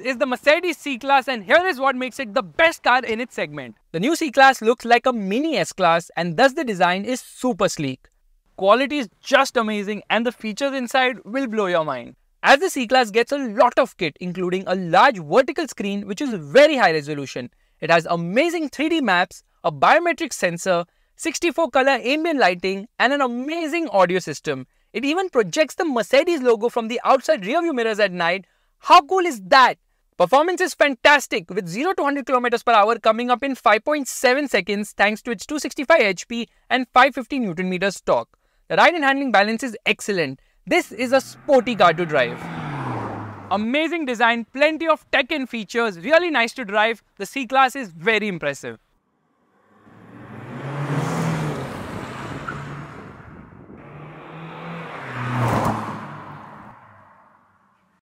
is the Mercedes C-Class and here is what makes it the best car in its segment. The new C-Class looks like a mini S-Class and thus the design is super sleek. Quality is just amazing and the features inside will blow your mind. As the C-Class gets a lot of kit including a large vertical screen which is very high resolution. It has amazing 3D maps, a biometric sensor, 64 color ambient lighting and an amazing audio system. It even projects the Mercedes logo from the outside rearview mirrors at night. How cool is that? Performance is fantastic with 0 to 100 km per hour coming up in 5.7 seconds thanks to its 265 HP and 550 Newton meters torque. The ride and handling balance is excellent. This is a sporty car to drive. Amazing design, plenty of tech and features, really nice to drive. The C-Class is very impressive.